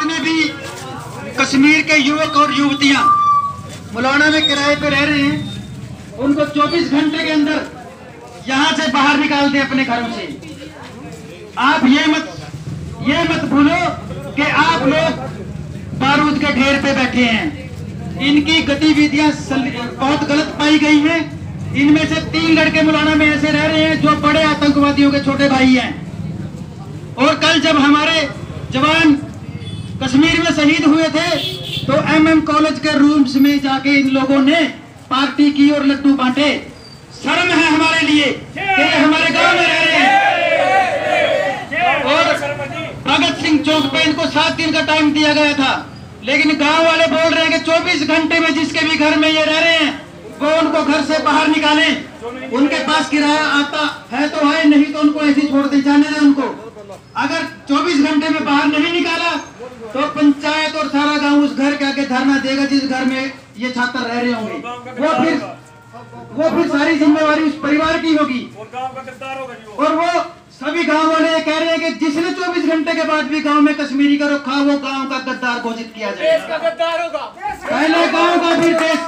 जितने भी कश्मीर के युवक और युवतियाँ मुलाना में किराए पर रह रहे हैं, उनको 24 घंटे के अंदर यहाँ से बाहर निकाल दें अपने घरों से। आप ये मत ये मत भूलो कि आप लोग बारूद के ढेर पे बैठे हैं। इनकी गतिविधियाँ बहुत गलत पाई गई हैं। इनमें से तीन लड़के मुलाना में ऐसे रह रहे हैं जो बड़े आतंकवादियों के छोटे भाई हैं। और कल जब हमारे जवान कश्मीर में शहीद हुए थे तो एमएम कॉलेज के रूम्स में जाके इन लोगों ने पार्टी की और लड्डू बांटे। शर्म है हमारे लिए कि हमारे गाँव में रह रहे हैं। और भगत सिंह चौक पे इनको सात दिन का टाइम दिया गया था। लेकिन गाँव वाले बोल रहे हैं कि 24 घंटे में जिसके भी घर में ये रह रहे हैं, वो उनको घर से बाहर निकाले। उनके पास किराया आता है तो है, नहीं तो उनको ऐसे छोड़ दे, जाने दे उनको। अगर 24 घंटे में बाहर नहीं तो पंचायत और सारा गाँव उस घर के आगे धरना देगा जिस घर में ये छात्र रह रहे होंगे। वो फिर वो फिर सारी जिम्मेवारी उस परिवार की होगी। और वो सभी गाँव वाले कह रहे हैं कि जिसने 24 घंटे के बाद भी गाँव में कश्मीरी का रखा वो गाँव का गद्दार घोषित किया जाए पहले गाँव का फिर देश